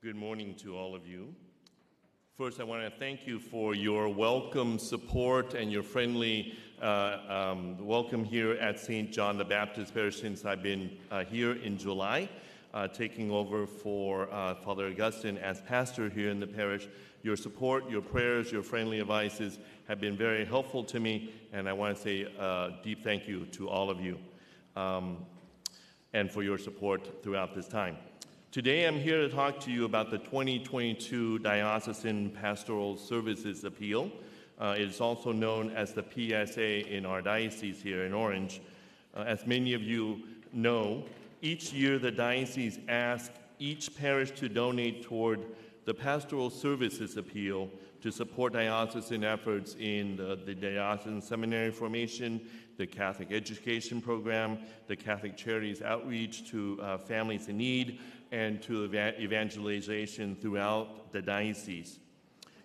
Good morning to all of you. First, I want to thank you for your welcome support and your friendly uh, um, welcome here at St. John the Baptist Parish since I've been uh, here in July, uh, taking over for uh, Father Augustine as pastor here in the parish. Your support, your prayers, your friendly advices have been very helpful to me, and I want to say a deep thank you to all of you um, and for your support throughout this time. Today, I'm here to talk to you about the 2022 Diocesan Pastoral Services Appeal. Uh, it is also known as the PSA in our diocese here in Orange. Uh, as many of you know, each year the diocese asks each parish to donate toward the Pastoral Services Appeal to support diocesan efforts in the, the diocesan seminary formation, the Catholic education program, the Catholic Charities outreach to uh, families in need, and to evangelization throughout the diocese.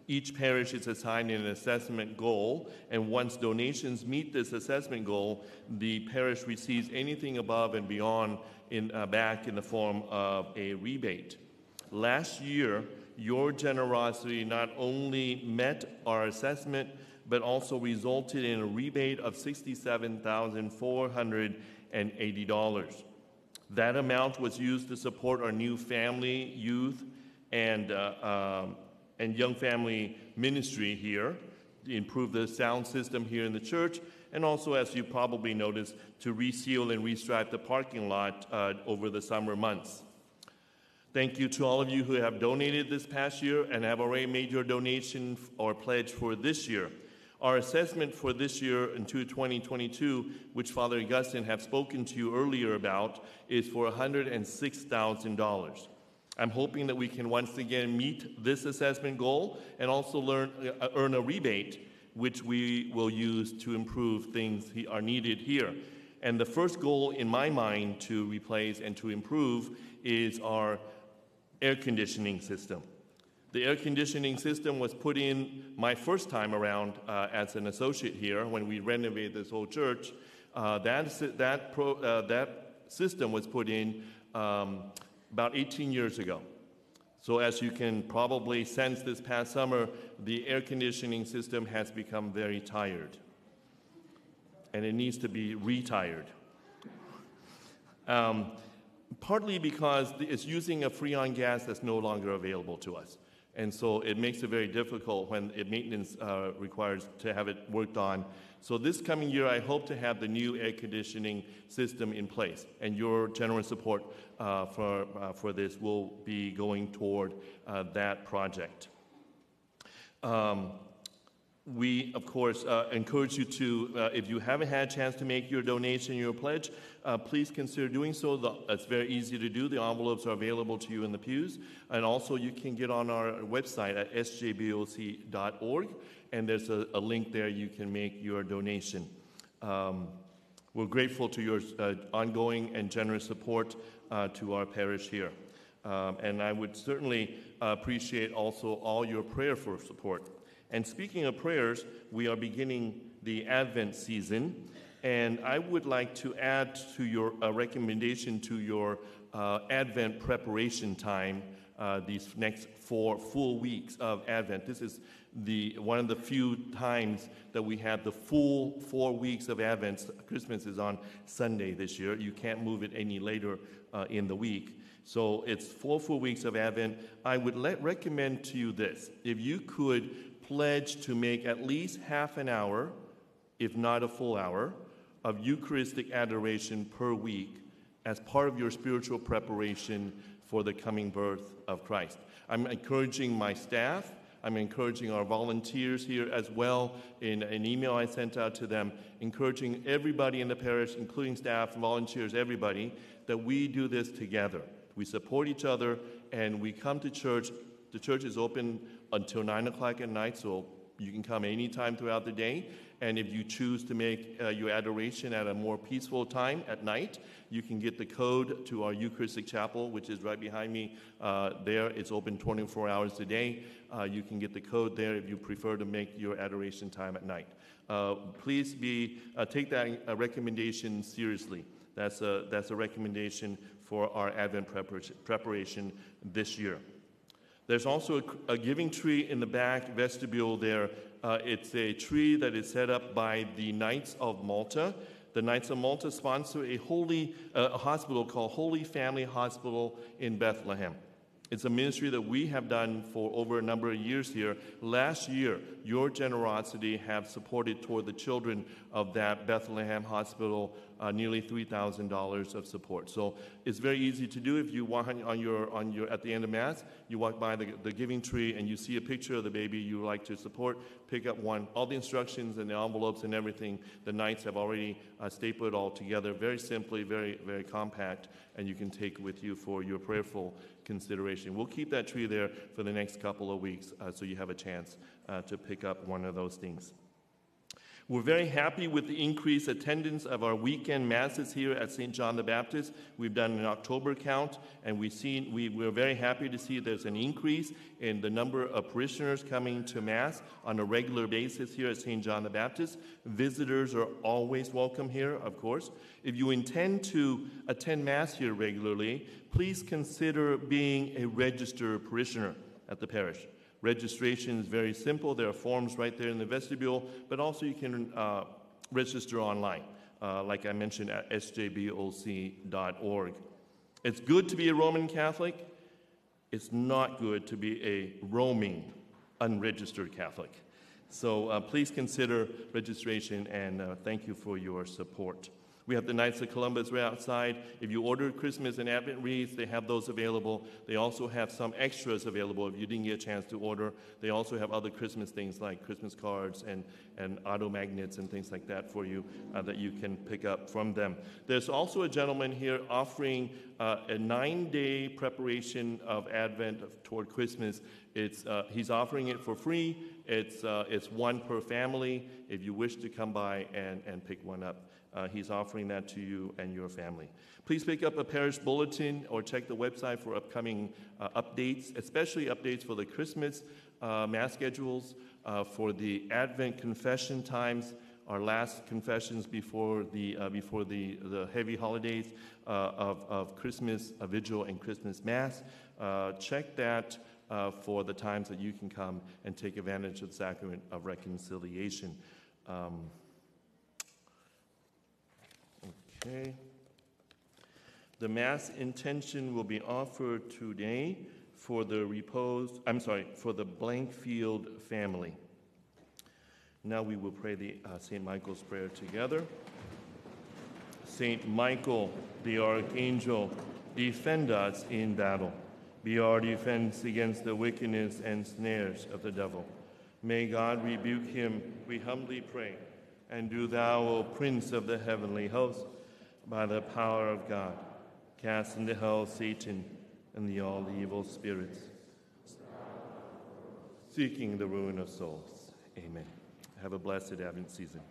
Each parish is assigned an assessment goal, and once donations meet this assessment goal, the parish receives anything above and beyond in, uh, back in the form of a rebate. Last year, your generosity not only met our assessment, but also resulted in a rebate of $67,480. That amount was used to support our new family, youth, and, uh, um, and young family ministry here, to improve the sound system here in the church, and also, as you probably noticed, to reseal and restripe the parking lot uh, over the summer months. Thank you to all of you who have donated this past year and have already made your donation or pledge for this year. Our assessment for this year into 2022, which Father Augustine have spoken to you earlier about, is for $106,000. I'm hoping that we can once again meet this assessment goal and also learn, uh, earn a rebate, which we will use to improve things that are needed here. And the first goal in my mind to replace and to improve is our air conditioning system. The air conditioning system was put in my first time around uh, as an associate here when we renovated this whole church. Uh, that, that, pro, uh, that system was put in um, about 18 years ago. So, as you can probably sense this past summer, the air conditioning system has become very tired. And it needs to be retired. Um, partly because it's using a freon gas that's no longer available to us. And so it makes it very difficult when it maintenance uh, requires to have it worked on. So this coming year, I hope to have the new air conditioning system in place, and your generous support uh, for, uh, for this will be going toward uh, that project. Um, we, of course, uh, encourage you to, uh, if you haven't had a chance to make your donation, your pledge, uh, please consider doing so. The, it's very easy to do. The envelopes are available to you in the pews. And also, you can get on our website at sjboc.org, and there's a, a link there you can make your donation. Um, we're grateful to your uh, ongoing and generous support uh, to our parish here. Um, and I would certainly appreciate also all your prayer for support. And speaking of prayers, we are beginning the Advent season. And I would like to add to your uh, recommendation to your uh, Advent preparation time uh, these next four full weeks of Advent. This is the one of the few times that we have the full four weeks of Advent. Christmas is on Sunday this year. You can't move it any later uh, in the week. So it's four full weeks of Advent. I would let, recommend to you this: if you could pledge to make at least half an hour, if not a full hour, of Eucharistic adoration per week as part of your spiritual preparation for the coming birth of Christ. I'm encouraging my staff, I'm encouraging our volunteers here as well in an email I sent out to them, encouraging everybody in the parish, including staff, volunteers, everybody, that we do this together. We support each other and we come to church. The church is open until 9 o'clock at night, so you can come anytime throughout the day. And if you choose to make uh, your adoration at a more peaceful time at night, you can get the code to our Eucharistic Chapel, which is right behind me uh, there. It's open 24 hours a day. Uh, you can get the code there if you prefer to make your adoration time at night. Uh, please be, uh, take that uh, recommendation seriously. That's a, that's a recommendation for our Advent preparation this year. There's also a, a giving tree in the back vestibule there. Uh, it's a tree that is set up by the Knights of Malta. The Knights of Malta sponsor a holy uh, a hospital called Holy Family Hospital in Bethlehem. It's a ministry that we have done for over a number of years here. Last year, your generosity have supported toward the children of that Bethlehem hospital uh, nearly $3,000 of support. So it's very easy to do. If you walk on your, on your, at the end of Mass, you walk by the, the giving tree and you see a picture of the baby you like to support, pick up one. All the instructions and the envelopes and everything, the Knights have already uh, stapled it all together very simply, very, very compact, and you can take with you for your prayerful consideration. We'll keep that tree there for the next couple of weeks uh, so you have a chance uh, to pick up one of those things. We're very happy with the increased attendance of our weekend masses here at St. John the Baptist. We've done an October count, and we've seen, we, we're very happy to see there's an increase in the number of parishioners coming to Mass on a regular basis here at St. John the Baptist. Visitors are always welcome here, of course. If you intend to attend Mass here regularly, please consider being a registered parishioner at the parish. Registration is very simple. There are forms right there in the vestibule, but also you can uh, register online, uh, like I mentioned at sjboc.org. It's good to be a Roman Catholic. It's not good to be a roaming, unregistered Catholic. So uh, please consider registration and uh, thank you for your support. We have the Knights of Columbus right outside. If you order Christmas and Advent wreaths, they have those available. They also have some extras available if you didn't get a chance to order. They also have other Christmas things like Christmas cards and, and auto magnets and things like that for you uh, that you can pick up from them. There's also a gentleman here offering uh, a nine day preparation of Advent toward Christmas. It's, uh, he's offering it for free. It's, uh, it's one per family if you wish to come by and, and pick one up uh, he's offering that to you and your family. Please pick up a parish bulletin or check the website for upcoming uh, updates, especially updates for the Christmas uh, Mass schedules, uh, for the Advent confession times, our last confessions before the, uh, before the, the heavy holidays uh, of, of Christmas a Vigil and Christmas Mass. check that. For the times that you can come and take advantage of the sacrament of reconciliation. Um, Okay. The Mass intention will be offered today for the repose, I'm sorry, for the Blankfield family. Now we will pray the uh, St. Michael's prayer together. St. Michael, the archangel, defend us in battle. Be our defense against the wickedness and snares of the devil. May God rebuke him, we humbly pray. And do thou, O Prince of the heavenly host, by the power of God, cast into hell Satan and the all evil spirits, seeking the ruin of souls. Amen. Have a blessed Advent season.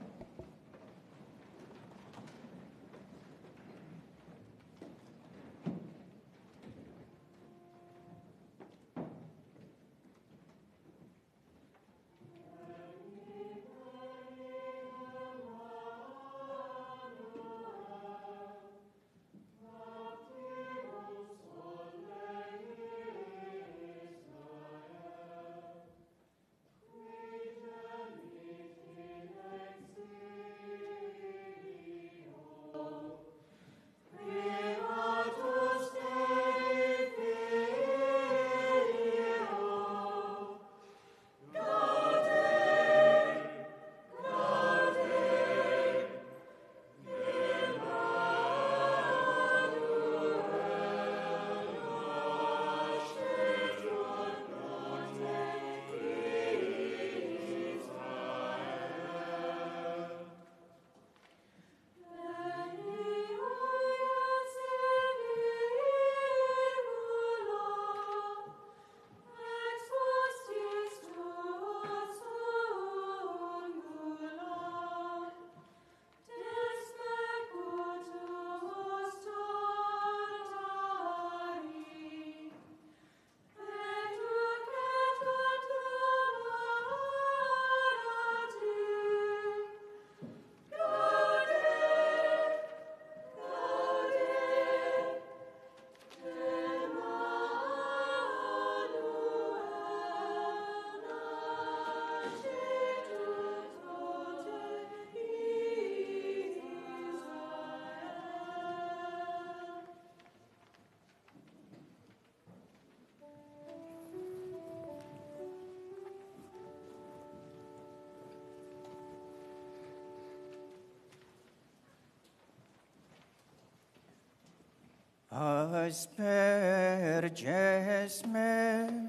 Asperges me.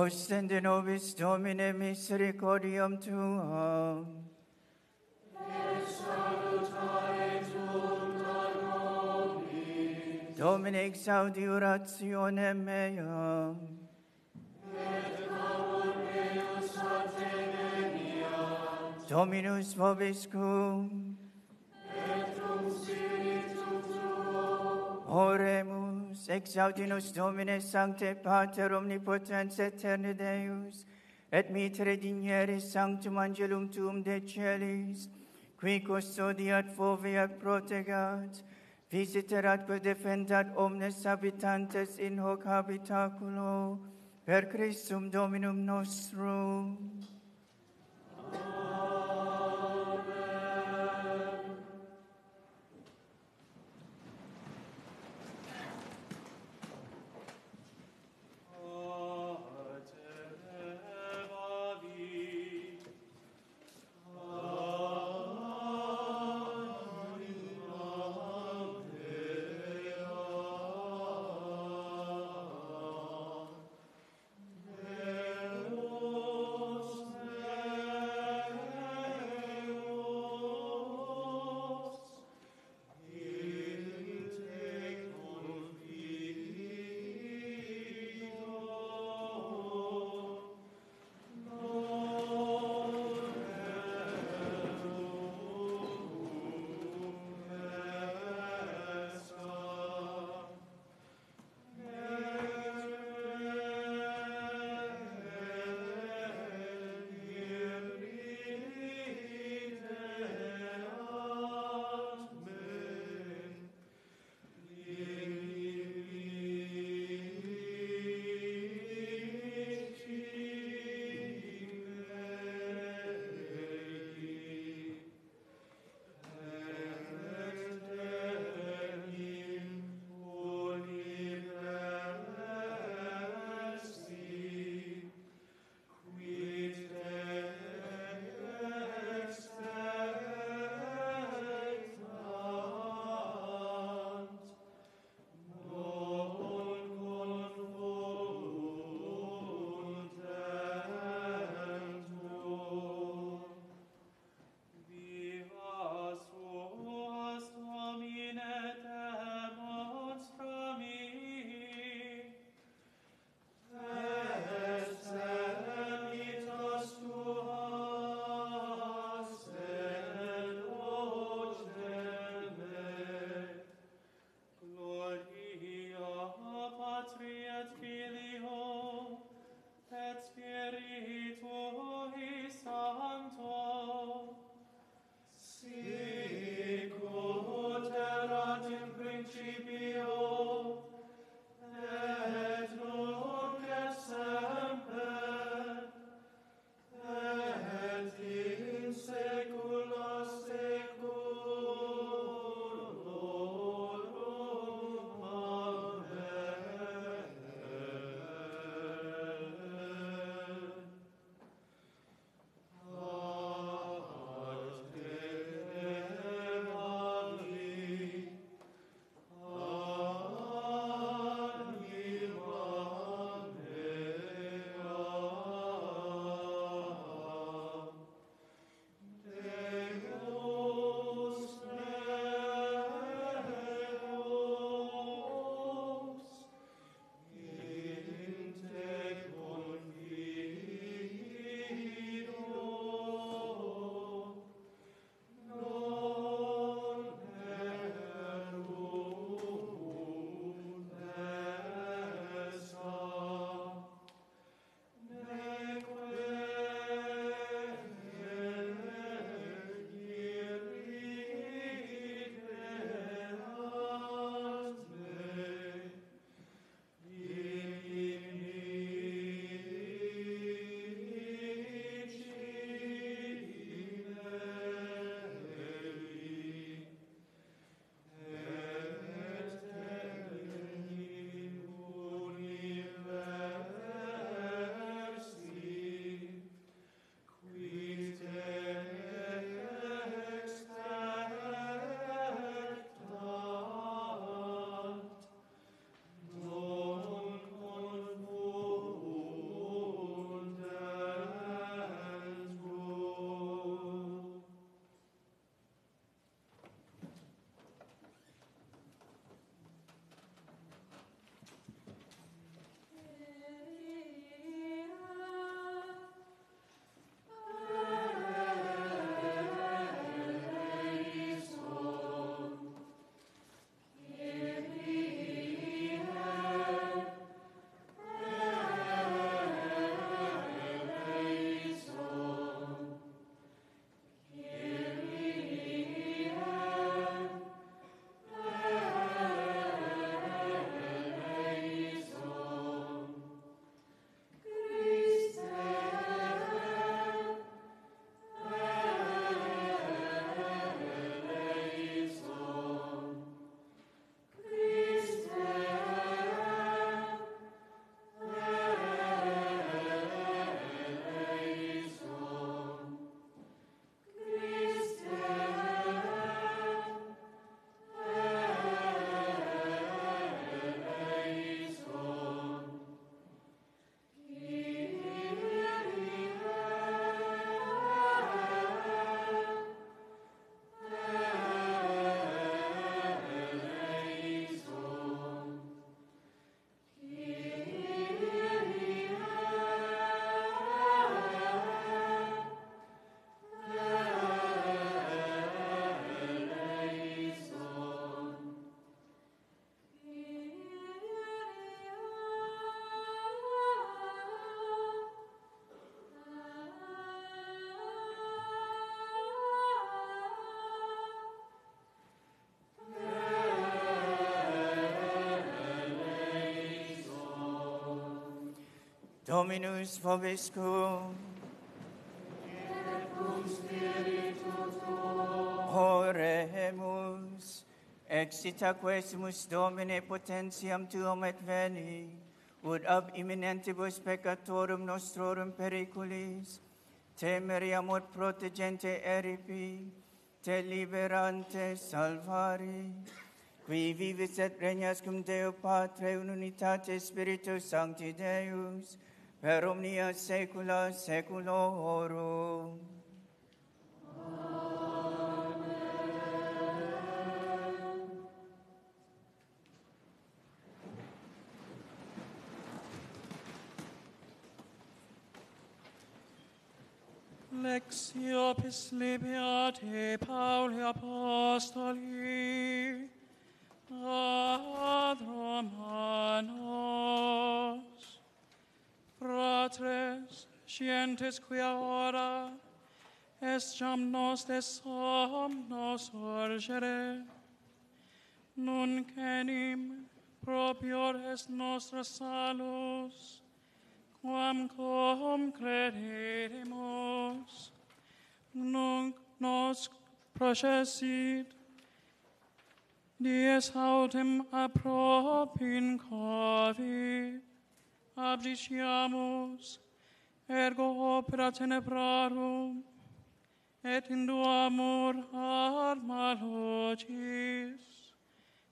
Ostende nobis Domine misericordiam tuam. Domine exaudi orationem meam. Dominus vobiscum. Et cum spiritu tuo. Oremus, exaudinus Domine Sancte Pater Omnipotens Eterne Deus, et mitere digneris sanctum angelum tuum de celis, qui custodiat foveat protegat, visiterat quo defendat omnes habitantes in hoc habitaculo, per Christum Dominum nostrum. Dominus vobiscum. Et cum spiritu tuo. Oremus. Exita quesimus Domine potentiam tuum et veni, ut ab imminentibus peccatorum nostrorum periculis, temeriam ut protegente eripi, te liberante salvari, qui vivis et regnas cum Deo Patre in unitate Spiritus Sancti Deus, per omnia saecula saeculorum. Lectio Pislipiate Pauli Apostoli. Ad Romanos Fratres, scientes quia ora est jam nos de somno sorgere. Nunc enim propior est nostra salus quam cum crederemus, nunc nos processit, dies autem apropin Covid, abdiciamus, ergo opera tenebrarum, et induamur ad malocis,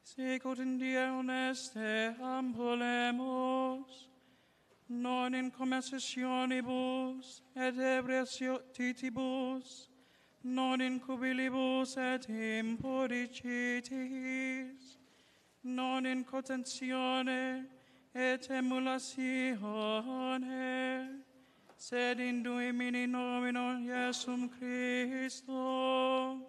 sicut in die honeste ambulemus, non in commensationibus et ebretitibus, non in cubilibus et impudicitis, non in cotensione et emulatione, sed in duimini nomino Iesum Christo.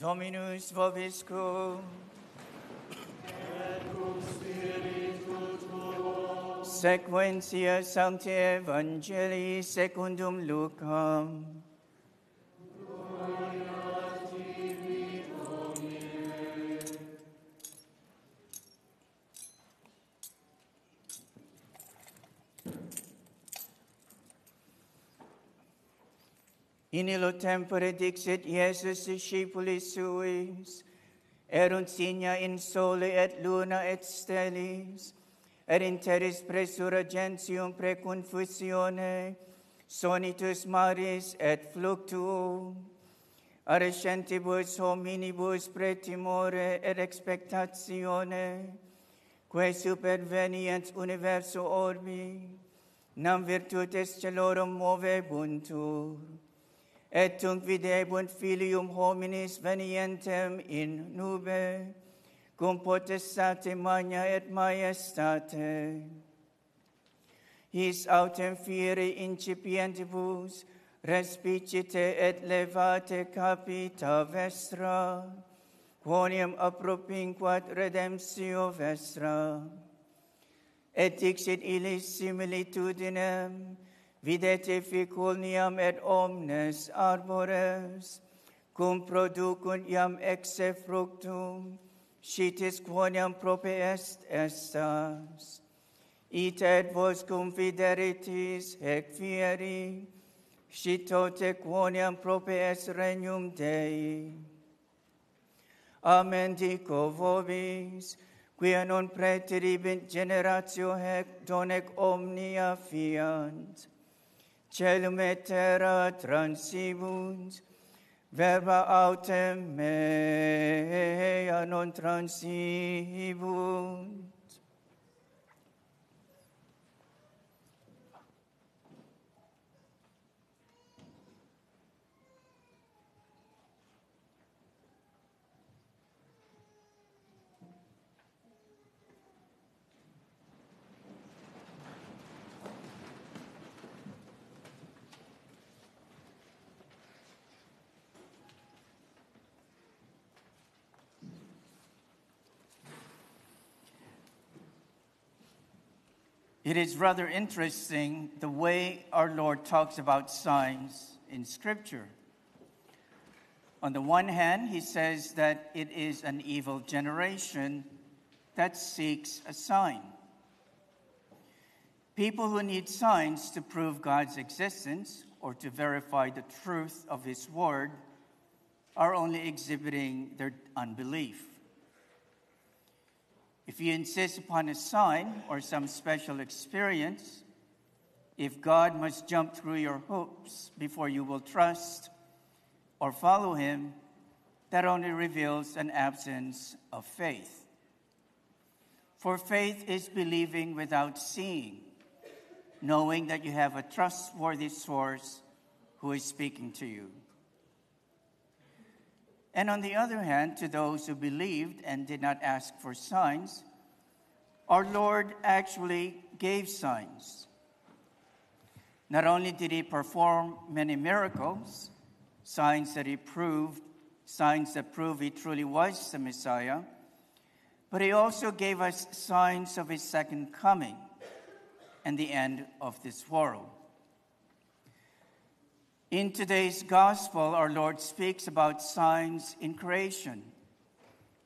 Dominus vobiscum. Sequentia Sancti Evangelii secundum Lucam. In illo tempore dixit Iesus discipulis suis, erunt signa in sole et luna et stellis, et in terris presura gentium preconfusione, sonitus maris et fluctuum, arescentibus hominibus pretimore et expectatione, quae superveniens universo orbi, nam virtutes celorum movebuntur, et tunc videbunt filium hominis venientem in nube, cum potestate magna et maestate. His autem fieri incipientibus, respicite et levate capita vestra, quoniam appropinquat redemptio vestra. Et dixit illis similitudinem, videte ficulniam et omnes arbores, cum producunt iam exe fructum, scitis quoniam prope est estas. Ite vos cum fideritis hec fieri, scitote quoniam prope est regnum Dei. Amen dico vobis, quia non preteribint generatio hec donec omnia fiant, Celum et terra transibunt, verba autem mea non transibunt. It is rather interesting the way our Lord talks about signs in Scripture. On the one hand, he says that it is an evil generation that seeks a sign. People who need signs to prove God's existence or to verify the truth of His Word are only exhibiting their unbelief. If you insist upon a sign or some special experience, if God must jump through your hoops before you will trust or follow Him, that only reveals an absence of faith. For faith is believing without seeing, knowing that you have a trustworthy source who is speaking to you. And on the other hand, to those who believed and did not ask for signs, our Lord actually gave signs. Not only did he perform many miracles, signs that he proved, signs that prove he truly was the Messiah, but he also gave us signs of his second coming and the end of this world. In today's gospel, our Lord speaks about signs in creation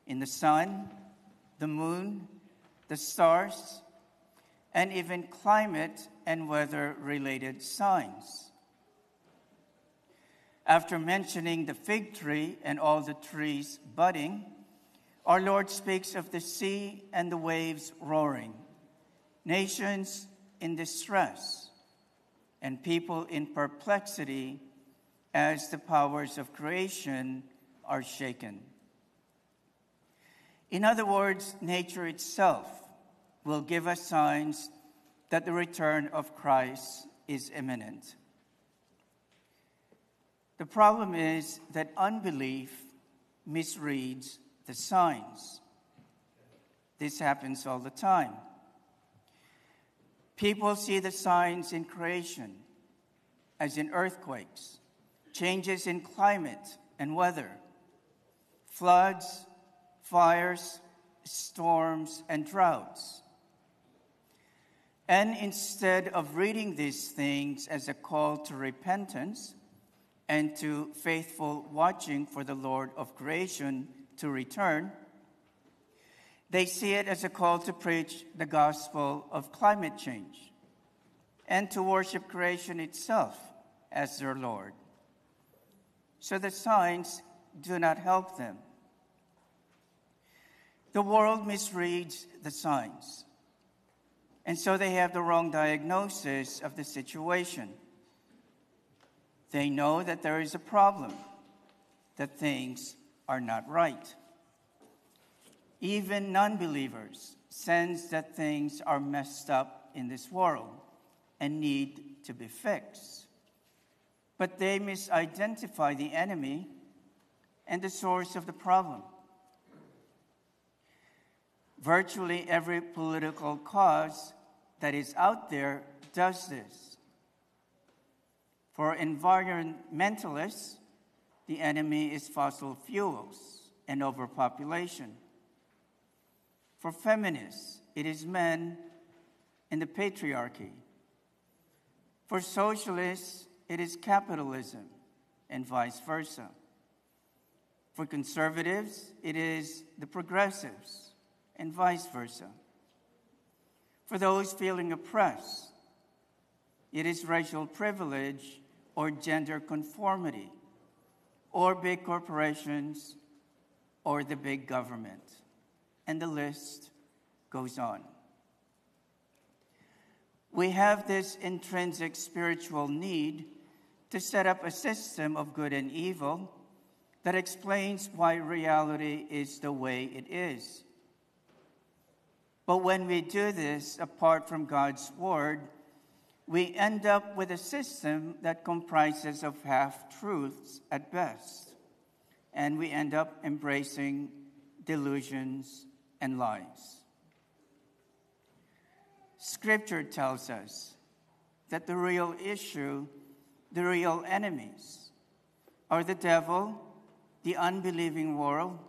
in the sun, the moon, the stars, and even climate and weather related signs. After mentioning the fig tree and all the trees budding, our Lord speaks of the sea and the waves roaring, nations in distress, and people in perplexity as the powers of creation are shaken. In other words, nature itself will give us signs that the return of Christ is imminent. The problem is that unbelief misreads the signs. This happens all the time. People see the signs in creation, as in earthquakes, changes in climate and weather, floods, fires, storms, and droughts. And instead of reading these things as a call to repentance and to faithful watching for the Lord of creation to return, they see it as a call to preach the gospel of climate change and to worship creation itself as their Lord. So the signs do not help them. The world misreads the signs, and so they have the wrong diagnosis of the situation. They know that there is a problem, that things are not right. Even non believers sense that things are messed up in this world and need to be fixed. But they misidentify the enemy and the source of the problem. Virtually every political cause that is out there does this. For environmentalists, the enemy is fossil fuels and overpopulation. For feminists, it is men and the patriarchy. For socialists, it is capitalism and vice versa. For conservatives, it is the progressives and vice versa. For those feeling oppressed, it is racial privilege or gender conformity, or big corporations, or the big government. And the list goes on. We have this intrinsic spiritual need to set up a system of good and evil that explains why reality is the way it is. But when we do this apart from God's Word, we end up with a system that comprises of half truths at best, and we end up embracing delusions and lies. Scripture tells us that the real issue, the real enemies, are the devil, the unbelieving world,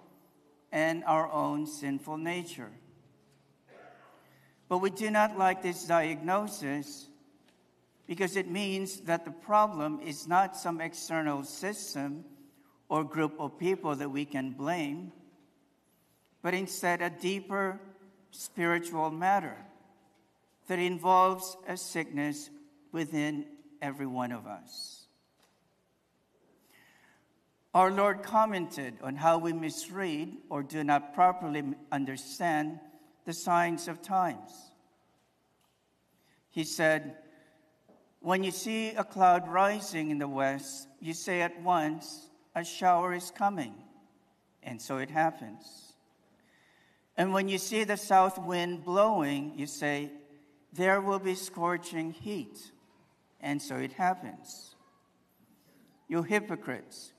and our own sinful nature. But we do not like this diagnosis because it means that the problem is not some external system or group of people that we can blame, but instead a deeper spiritual matter that involves a sickness within every one of us. Our Lord commented on how we misread or do not properly understand the signs of times. He said, When you see a cloud rising in the west, you say at once, A shower is coming. And so it happens. And when you see the south wind blowing, you say, There will be scorching heat. And so it happens. You hypocrites,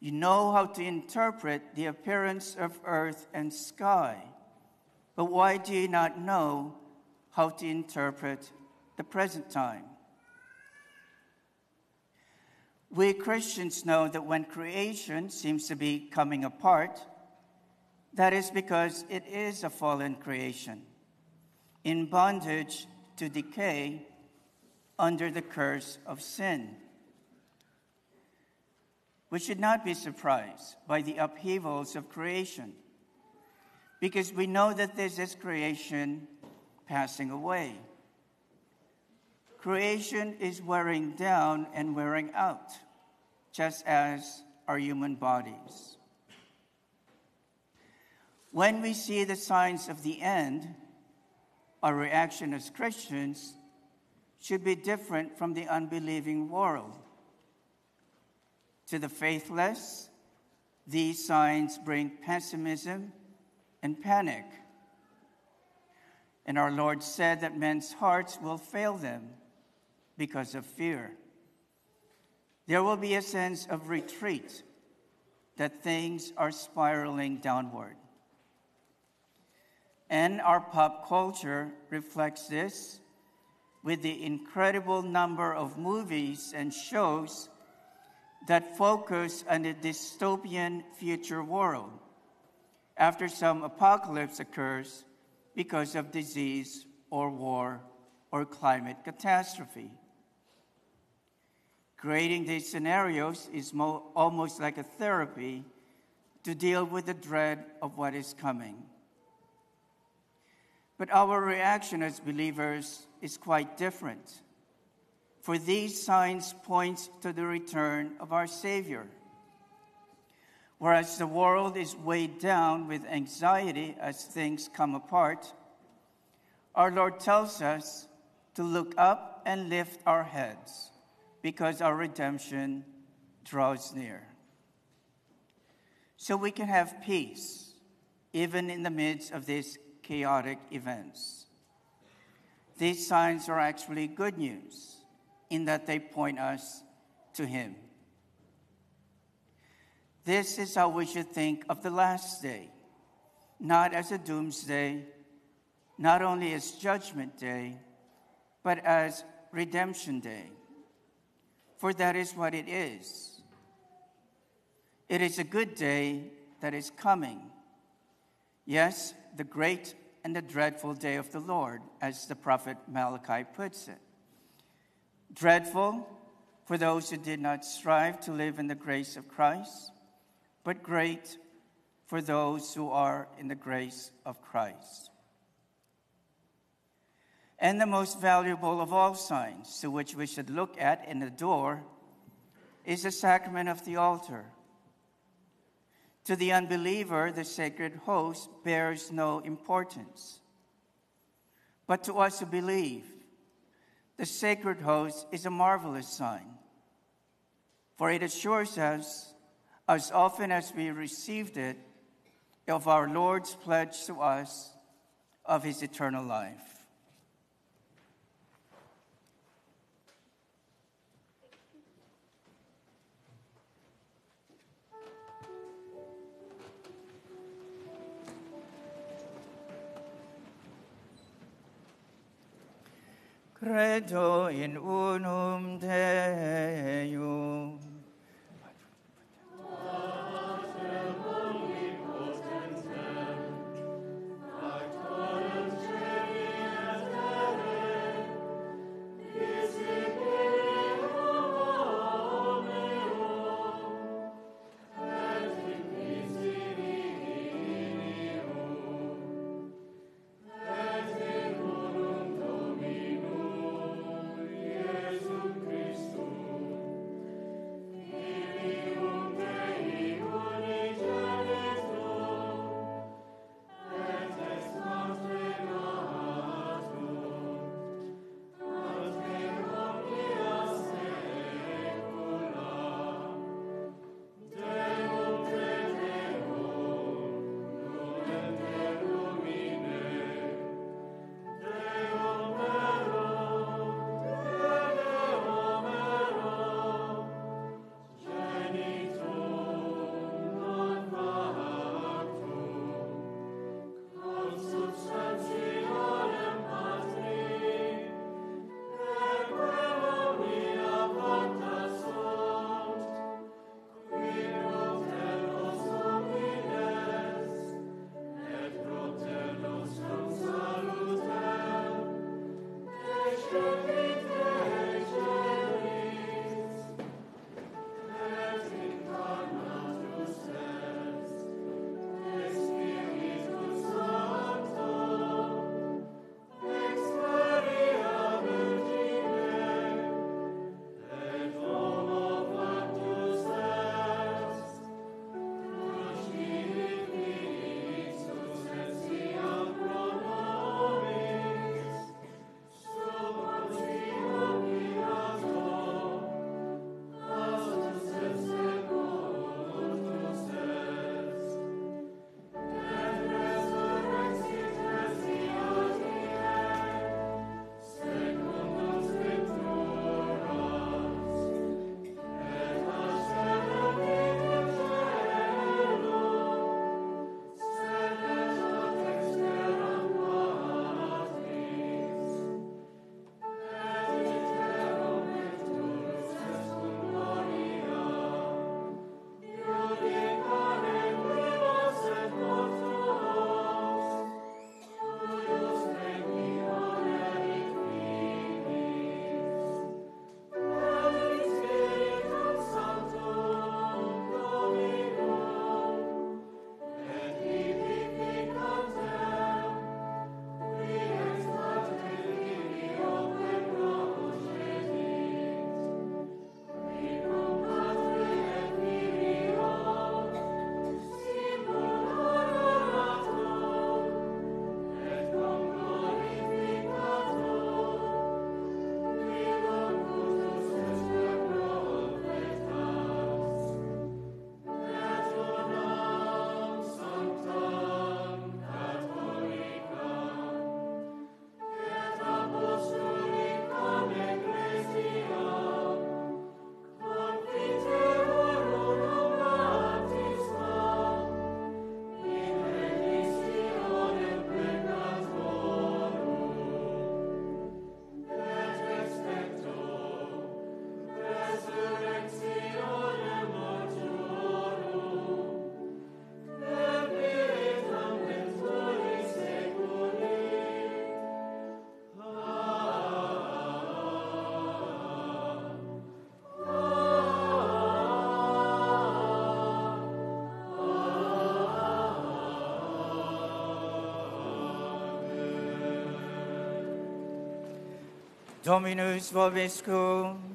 you know how to interpret the appearance of earth and sky but why do you not know how to interpret the present time? We Christians know that when creation seems to be coming apart, that is because it is a fallen creation, in bondage to decay under the curse of sin. We should not be surprised by the upheavals of creation because we know that this is creation passing away. Creation is wearing down and wearing out, just as our human bodies. When we see the signs of the end, our reaction as Christians should be different from the unbelieving world. To the faithless, these signs bring pessimism and panic. And our Lord said that men's hearts will fail them because of fear. There will be a sense of retreat that things are spiraling downward. And our pop culture reflects this with the incredible number of movies and shows that focus on a dystopian future world after some apocalypse occurs because of disease or war or climate catastrophe. Creating these scenarios is mo- almost like a therapy to deal with the dread of what is coming. But our reaction as believers is quite different. For these signs point to the return of our Savior. Whereas the world is weighed down with anxiety as things come apart, our Lord tells us to look up and lift our heads because our redemption draws near. so we can have peace even in the midst of these chaotic events. These signs are actually good news in that they point us to Him. This is how we should think of the last day, not as a doomsday, not only as judgment day, but as redemption day. For that is what it is. It is a good day that is coming. Yes, the great and the dreadful day of the Lord, as the prophet Malachi puts it. Dreadful for those who did not strive to live in the grace of Christ, but great for those who are in the grace of Christ. And the most valuable of all signs to which we should look at and adore is the sacrament of the altar. To the unbeliever, the sacred host bears no importance. But to us who believe, the sacred host is a marvelous sign, for it assures us, as often as we received it, of our Lord's pledge to us of his eternal life. Credo in unum Deum. Dominus vobiscum.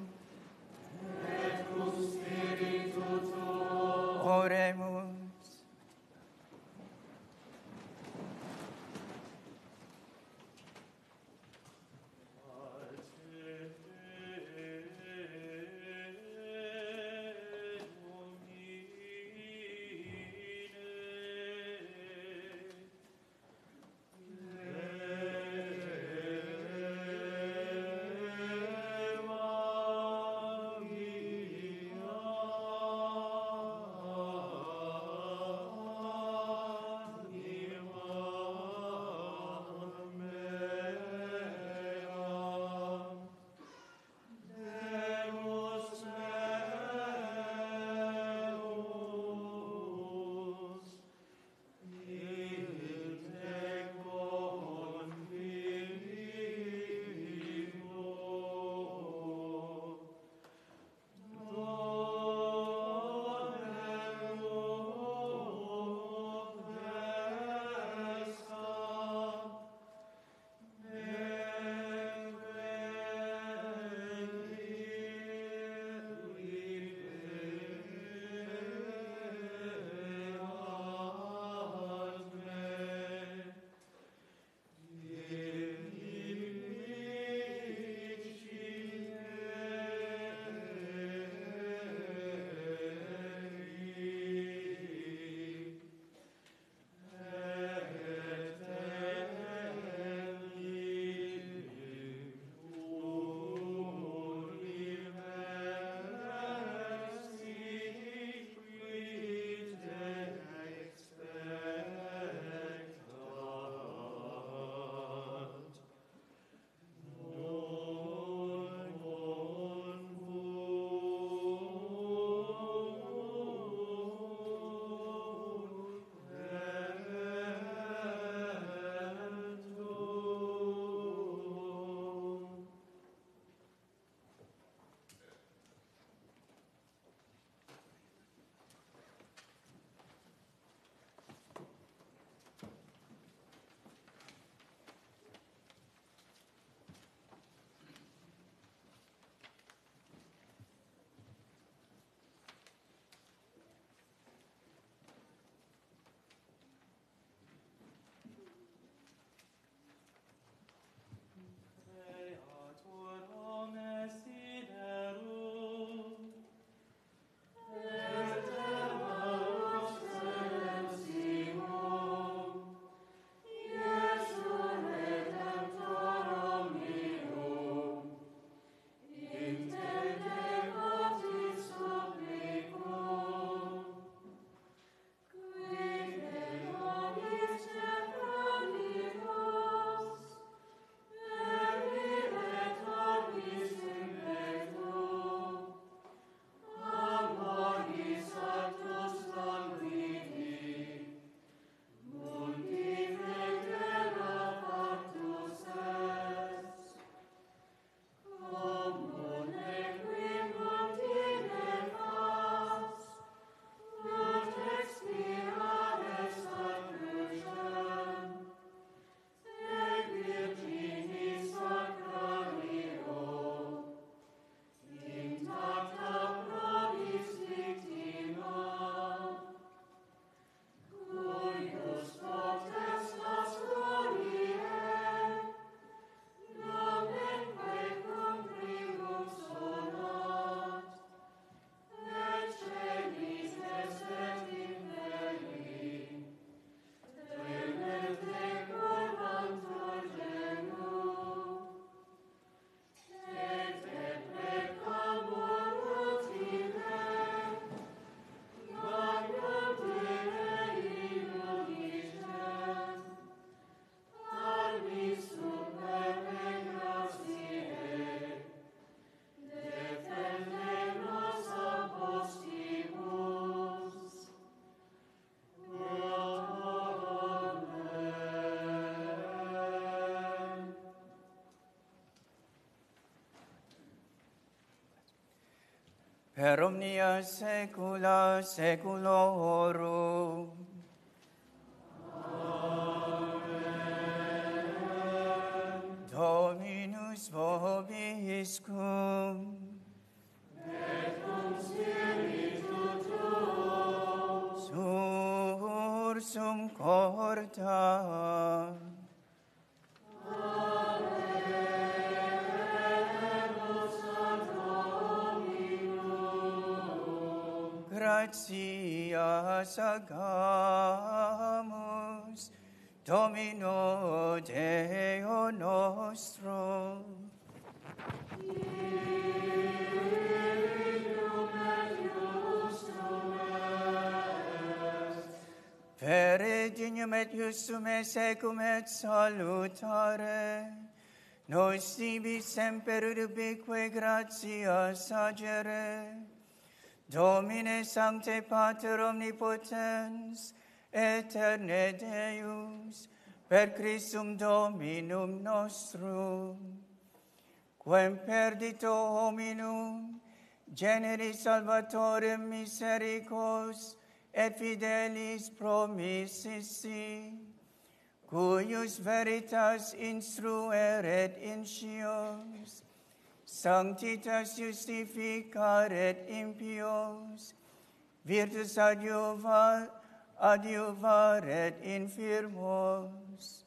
Per omnia saecula saeculorum. Dignum et justum et secum et salutare, nos sibi semper ubique gratias agere, Domine Sancte Pater Omnipotens, Eterne Deus, per Christum Dominum nostrum, quem perdito hominum, generi salvatorem misericors, et fidelis promissi, cuius veritas instrueret in scios, sanctitas justificaret impios, virtus adiuva, adiuvaret infirmos.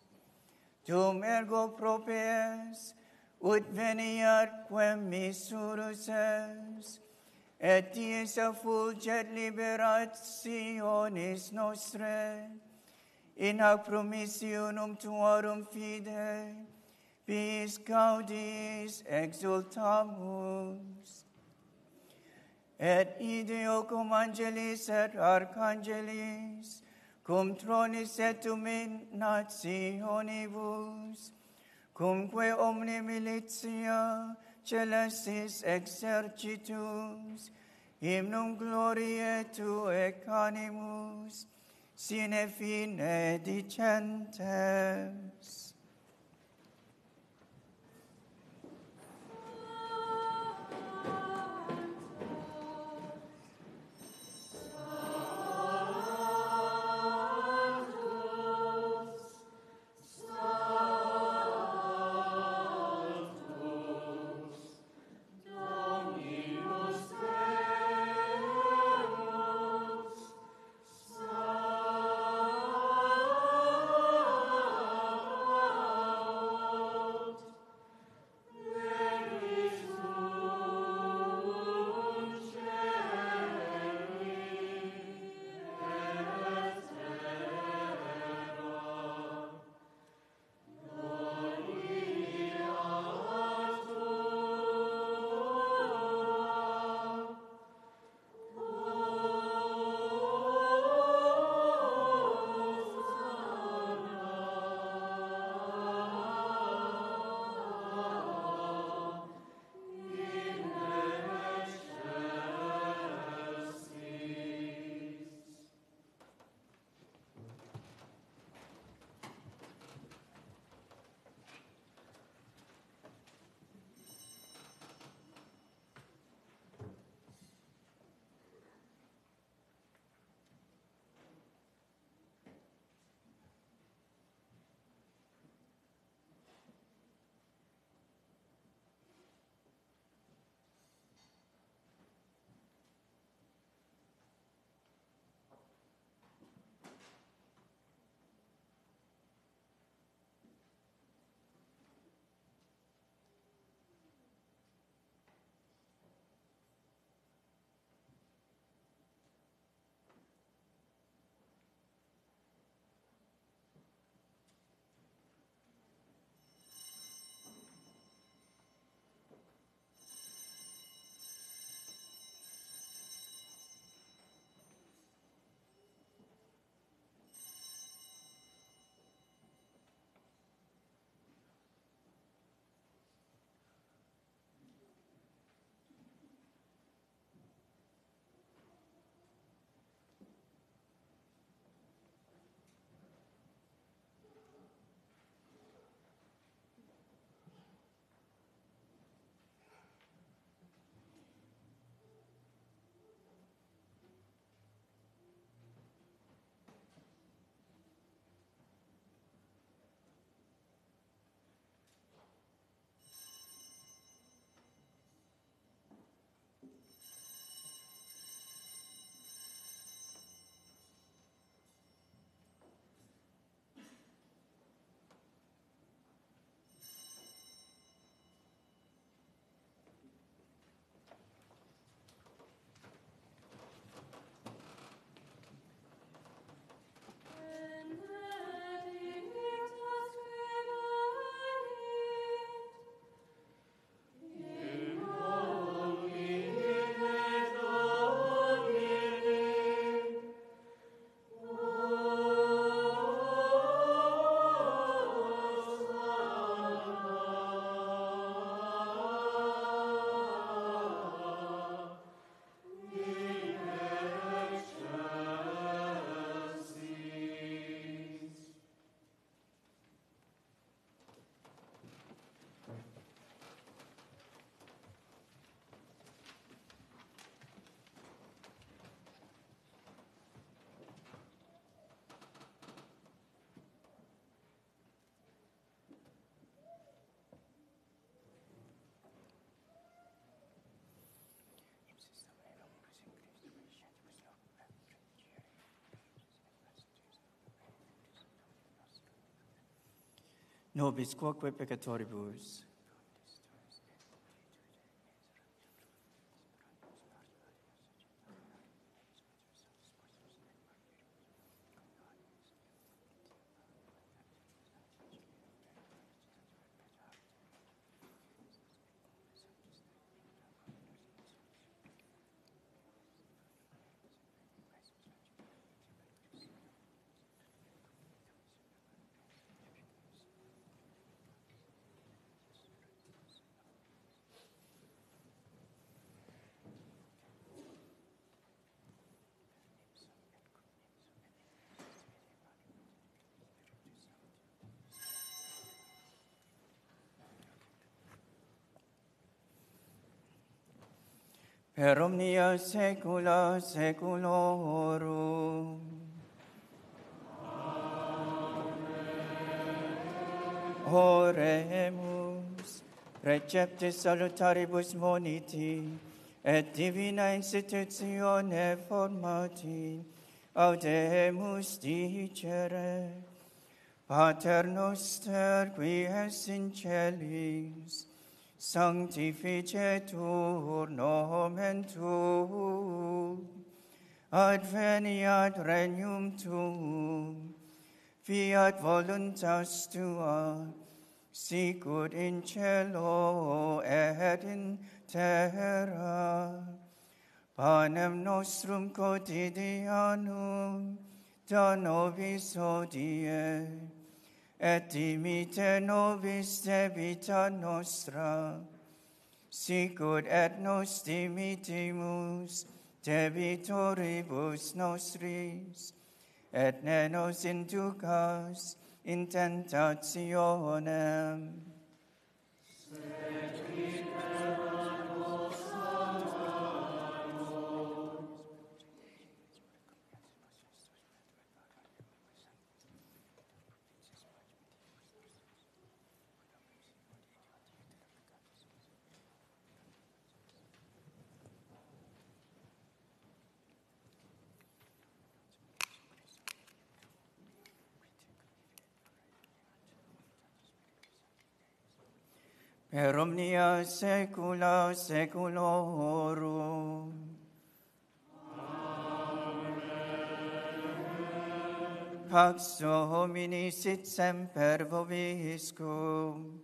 Tum ergo propes, ut veniat quem misurus es, et dies effulget liberationis nostre, in hac promissionum tuarum fide, bis gaudis exultamus. Et ideo cum angelis et arcangelis, cum tronis et dominationibus cumque omni militia, celestis exercitus, hymnum gloriae tuae canimus, sine fine dicentes. Nobis quoque peccatoribus. Per omnia saecula saeculorum. Oremus, receptis salutaribus moniti, et divina institutione formati, audemus dicere, Pater noster, qui es in celis, sanctificetur nomen tuum, adveniat regnum tuum, fiat voluntas tua, sicut in cielo et in terra. Panem nostrum quotidianum da nobis hodie, et dimite nobis debita nostra, sicut et nos dimitimus debitoribus nostris, et ne nos inducas in tentationem, per omnia saecula saeculorum. Pax Domini sit semper vobiscum.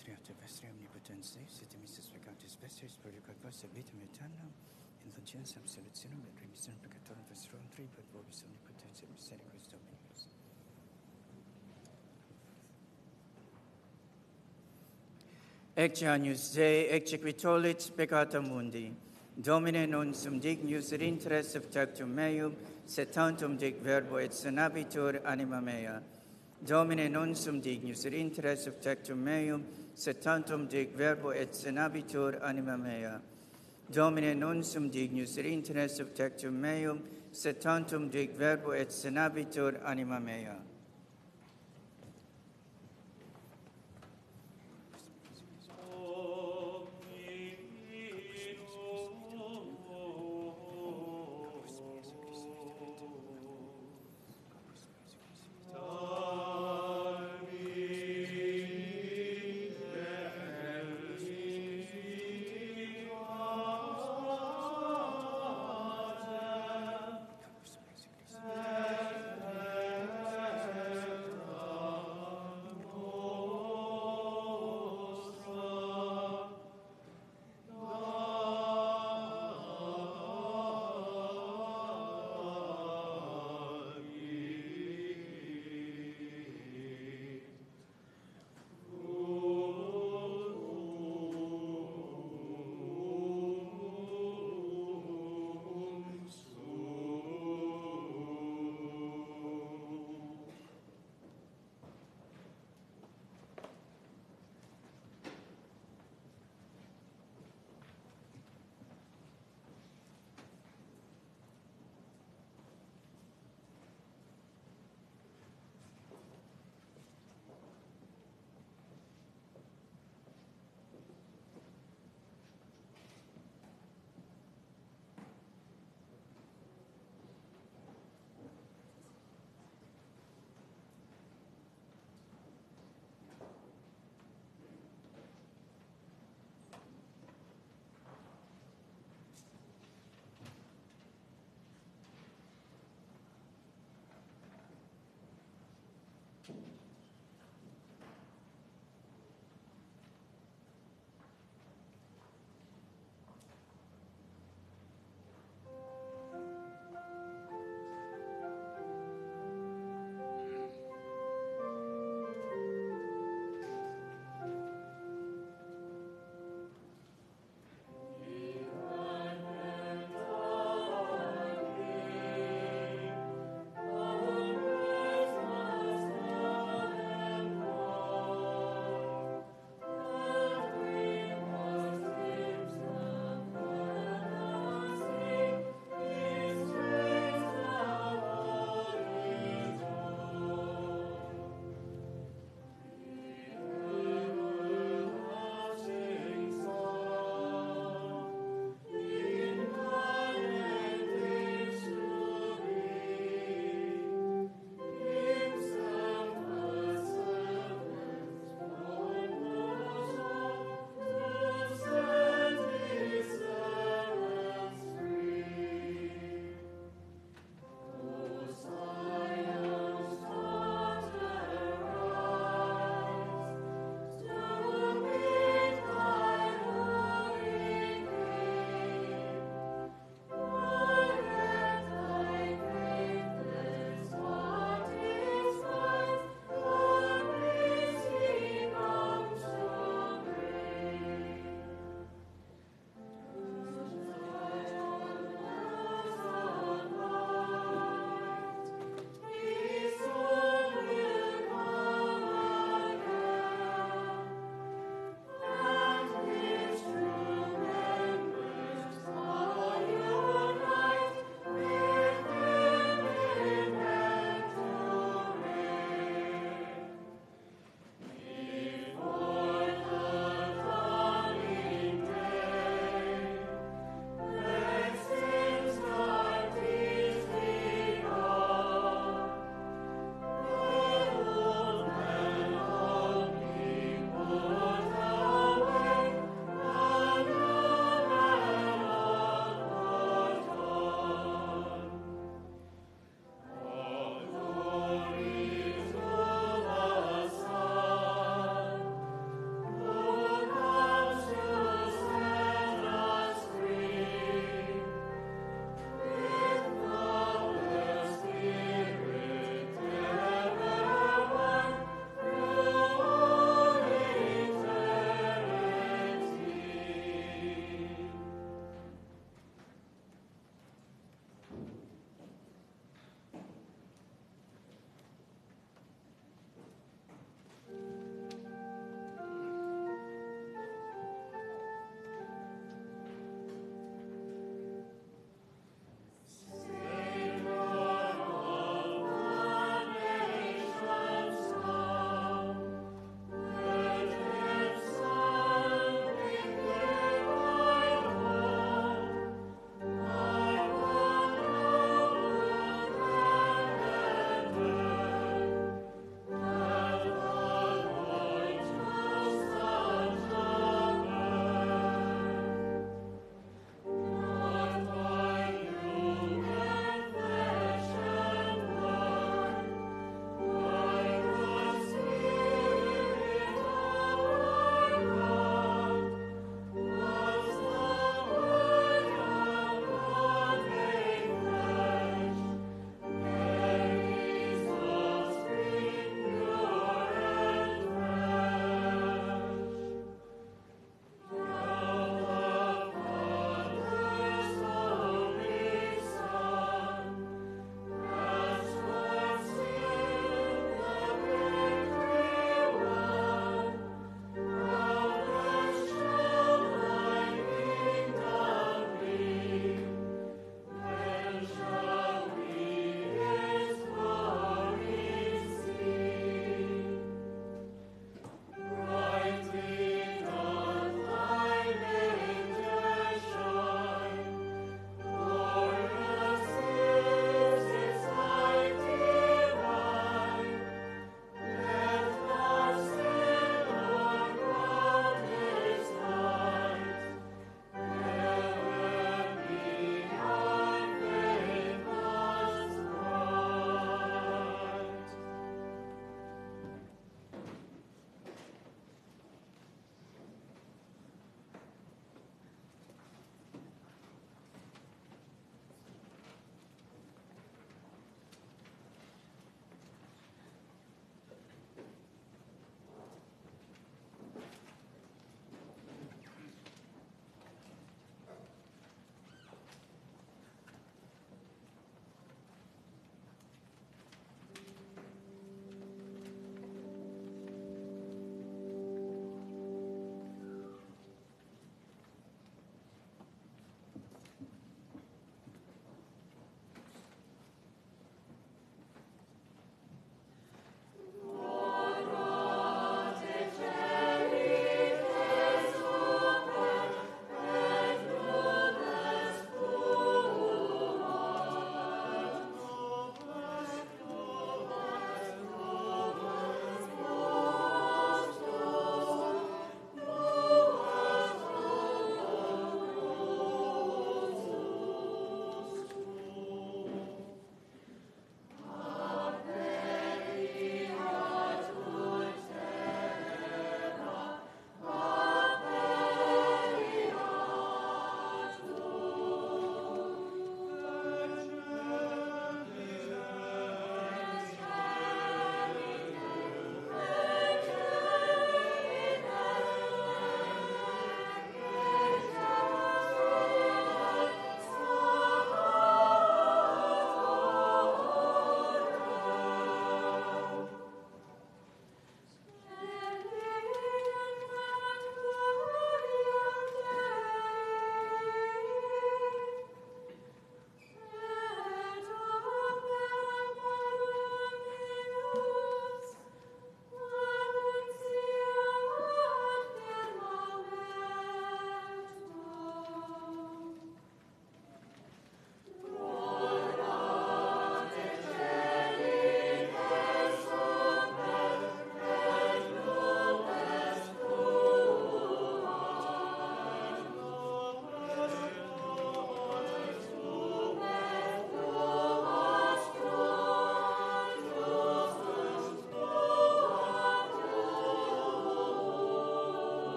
Israel vestri omnipotensis, et emissus peccatis vestris, producat vos vitam aeternam, indulgentiam solutionem et remis Sono peccatori del throne, three, but vobis omnipotens et Dominus. Ecce agnus Dei, ecce qui tollit peccata mundi. Domine non sum dignus et interesse of tectum meum, sed tantum dic verbo et mea. Domine non sum dignus in intra subjectum meum, sed tantum dic verbo et senabitur anima mea. Domine non sum dignus in intra subjectum meum, sed tantum dic verbo et senabitur anima mea.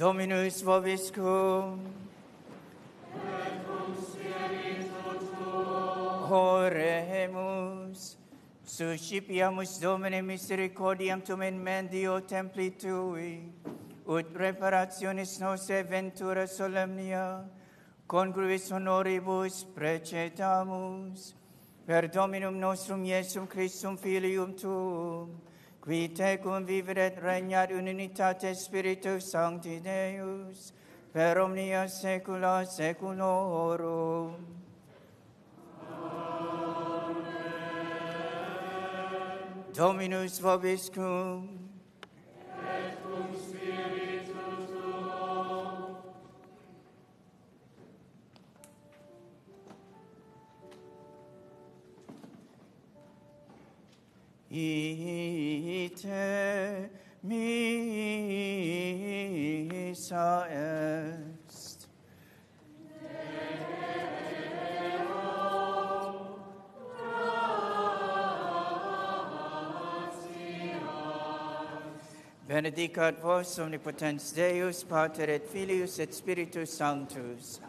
Dominus vobiscum. Oremus. Suscipiamus Domine misericordiam tum in mendio templi tui, ut reparationis nostre ventura solemnia, congruis honoribus precetamus, per Dominum nostrum Iesum Christum Filium tuum, qui tecum viveret regnat in unitate Spiritus Sancti Deus, per omnia saecula saeculorum. Dominus vobiscum. Ite missa est. Benedicat vos omnipotens Deus, Pater et Filius et Spiritus Sanctus.